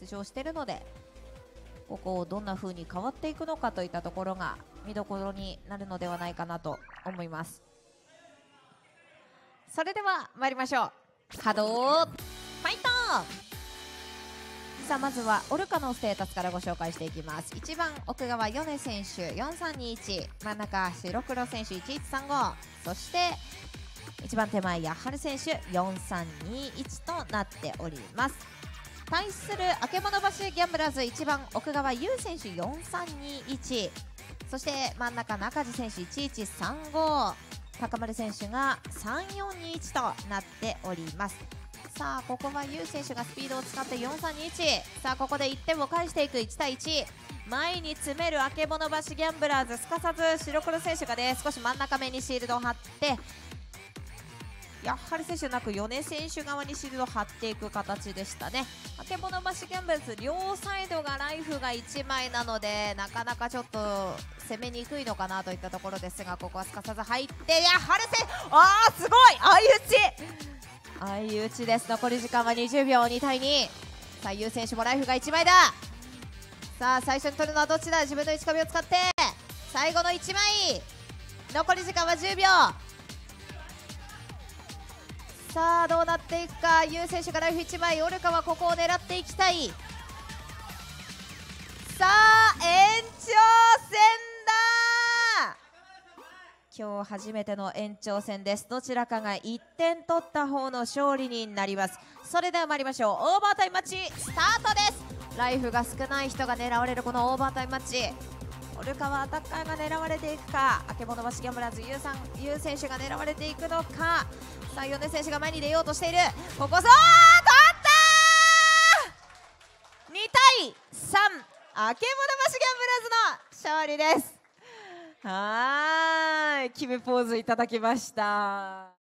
出場しているのでここをどんな風に変わっていくのかといったところが見どころになるのではないかなと思います。それでは参りましょう。稼働ファイトさあまずはオルカのステータスからご紹介していきます。1番奥川米選手4321真ん中白黒選手1135そして一番手前やはる選手4321となっております。対するあけぼの橋ギャンブラーズ1番奥川優選手4321そして真ん中中地選手1135高丸選手が3421となっております。さあここは優選手がスピードを使って4321さあここで1点を返していく。1対1前に詰めるあけぼの橋ギャンブラーズすかさず白黒選手がね少し真ん中目にシールドを張ってやはり選手なく米選手側にシールドを張っていく形でしたね。あけぼの橋ギャンブル両サイドがライフが1枚なのでなかなかちょっと攻めにくいのかなといったところですがここはすかさず入ってやはり選あーすごい相打ち。相打ちです。残り時間は20秒2対2さあ優選手もライフが1枚だ。さあ最初に取るのはどっちだ？自分の1紙を使って。最後の1枚。残り時間は10秒。さあどうなっていくか？ユウ選手がライフ1枚オルカはここを狙っていきたい。さあ延長戦だ！今日初めての延長戦です。どちらかが1点取った方の勝利になります。それでは参りましょう。オーバータイムマッチスタートです。ライフが少ない人が狙われるこのオーバータイムマッチ。オルカはアタッカーが狙われていくかあけぼの橋ギャンブラーズユウさんユウ選手が狙われていくのか。さあ米選手が前に出ようとしている。ここそう取った2対3あけぼの橋ギャンブラーズの勝利です。はい決めポーズいただきました。